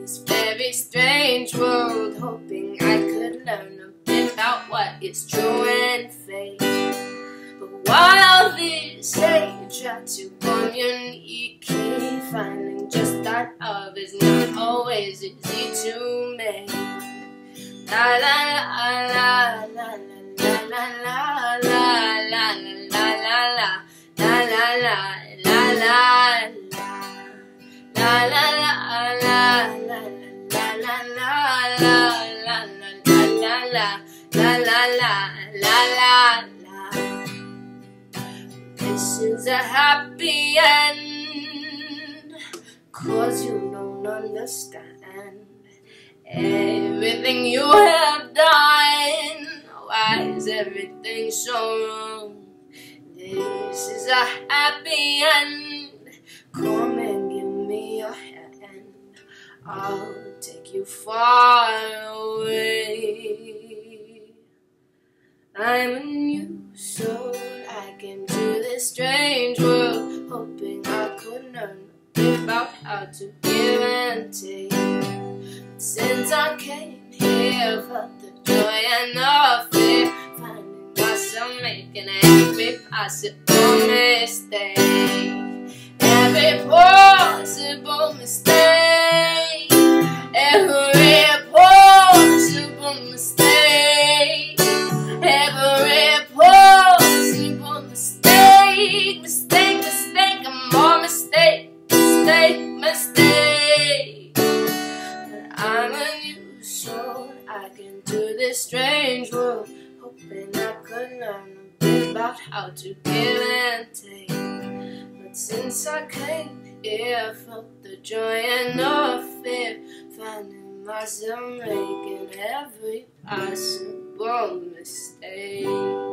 this very strange world, hoping I could learn a bit about what is true and fake. But while this age try to communicate, finding just that love is not always easy to make. La la la la la la la la la la la la la la la la la la La la la la la la la la la la This is a happy end. Cause you don't understand. Everything you have done. Why is everything so wrong? This is a happy end. Come and give me your hand. I'll take you far I'm a new soul. I came to this strange world Hoping I could learn about how to give and take. Since I came here, felt the joy and the fear, finding myself making every possible mistake, every possible mistake, mistake, mistake, mistake. I'm a new soul. I can do this strange world, hoping I could learn a bit about how to give and take. But since I came here, I felt the joy and the fear, finding myself making every possible mistake.